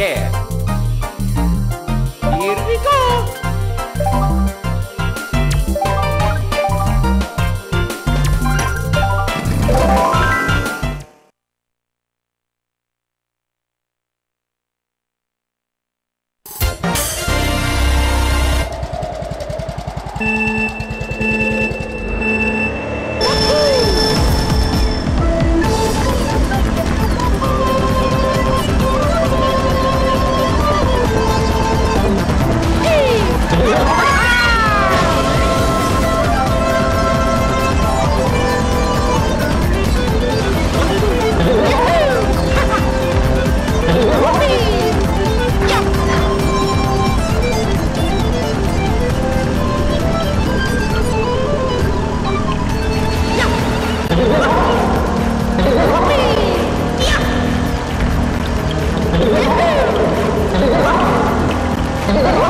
Yeah. Here we go. Thank Oh,